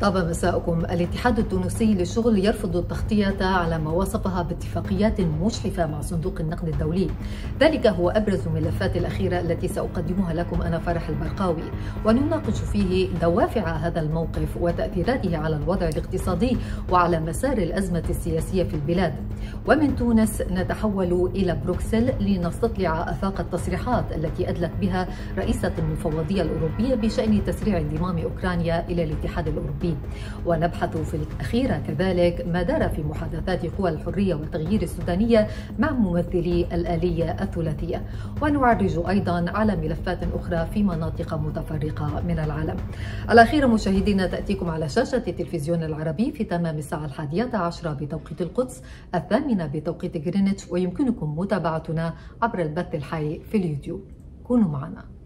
طاب مساءكم الاتحاد التونسي للشغل يرفض التغطية على ما وصفها باتفاقيات مجحفة مع صندوق النقد الدولي. ذلك هو أبرز الملفات الأخيرة التي سأقدمها لكم أنا فرح البرقاوي. ونناقش فيه دوافع هذا الموقف وتأثيراته على الوضع الاقتصادي وعلى مسار الأزمة السياسية في البلاد. ومن تونس نتحول إلى بروكسل لنستطلع آفاق التصريحات التي أدلت بها رئيسة المفوضية الأوروبية بشأن تسريع انضمام أوكرانيا إلى الاتحاد الأوروبي. الفلسطين ونبحث في الأخيرة كذلك ما دار في محادثات قوى الحرية والتغيير السودانية مع ممثلي الآلية الثلاثية. ونعرج أيضا على ملفات أخرى في مناطق متفرقة من العالم. الأخيرة مشاهدينا تأتيكم على شاشة التلفزيون العربي في تمام الساعة الحادية عشرة بتوقيت القدس الثامنة بتوقيت جرينتش ويمكنكم متابعتنا عبر البث الحي في اليوتيوب. كونوا معنا.